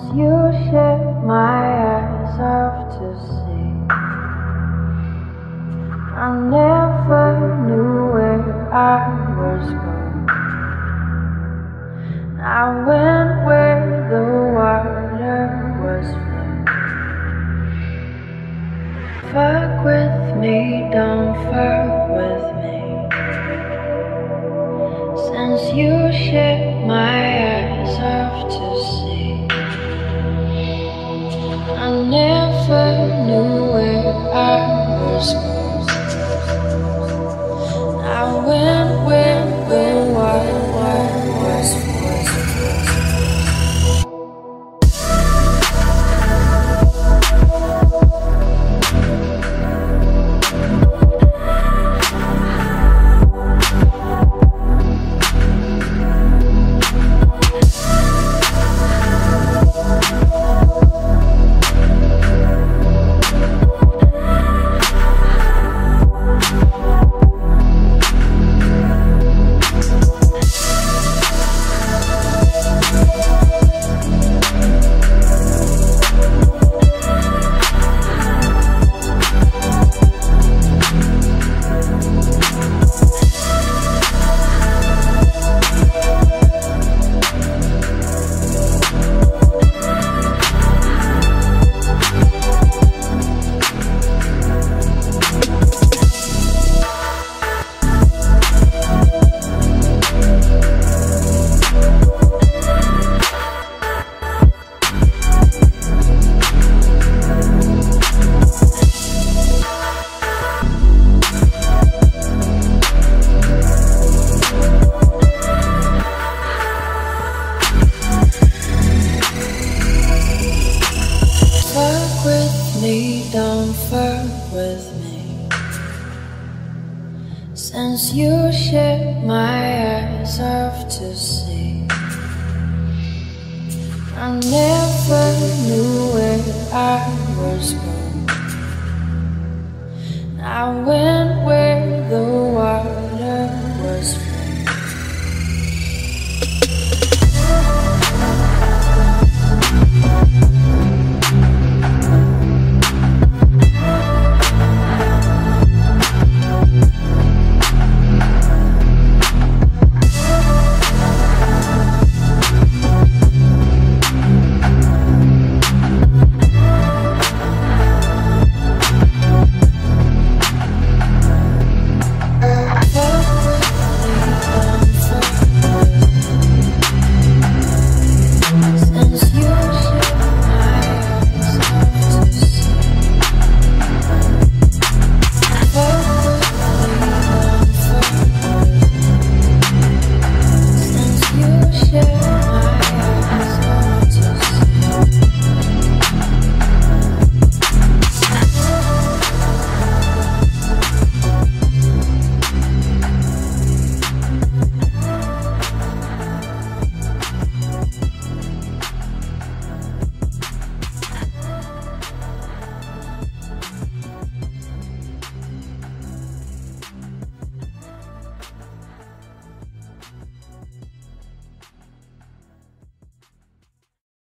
Cause you shut my eyes off to see. I never. comfort with me. Since you shut my eyes off to see.